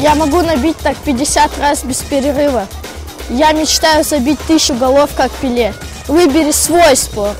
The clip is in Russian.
Я могу набить так 50 раз без перерыва. Я мечтаю забить тысячу голов, как Пеле. Выбери свой спорт.